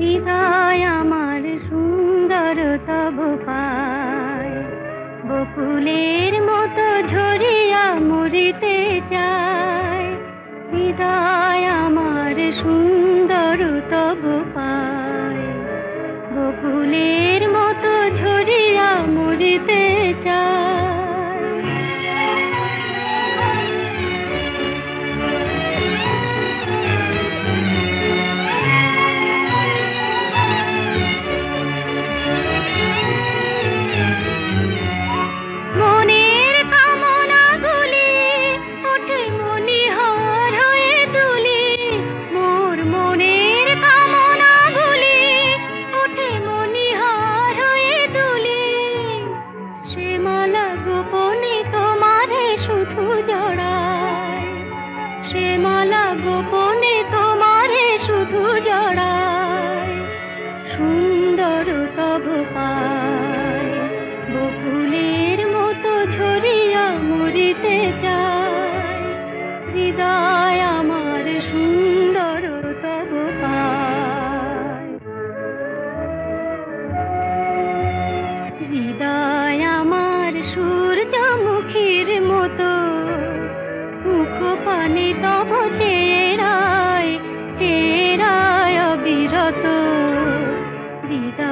হৃদয় আমার সুন্দর তব পায়। বকুলের মতো ঝরিয়া মরিতে চায়। হৃদয় আমার সুন্দর তব পায়। বকুলের মতো ঝরিয়া মরিতে চায়। গোপনে তোমারে শুধু জড়ায় সুন্দর তব পায় বকুলের মতো ঝরিয়া মরিতে চায় প্রাণে তব চেরায় চেরায় বিরত হৃদয়